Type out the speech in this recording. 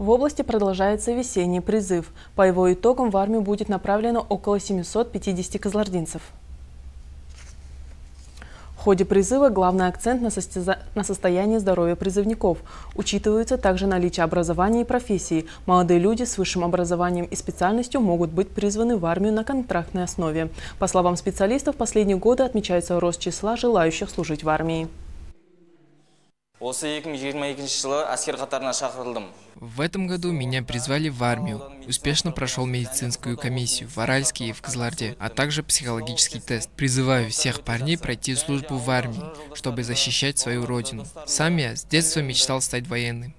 В области продолжается весенний призыв. По его итогам в армию будет направлено около 750 козлординцев. В ходе призыва главный акцент на, состяза... на состояние здоровья призывников. Учитывается также наличие образования и профессии. Молодые люди с высшим образованием и специальностью могут быть призваны в армию на контрактной основе. По словам специалистов, последние годы отмечается рост числа желающих служить в армии. В этом году меня призвали в армию. Успешно прошел медицинскую комиссию в Аральске и в Козларде, а также психологический тест. Призываю всех парней пройти службу в армии, чтобы защищать свою родину. Сам я с детства мечтал стать военным.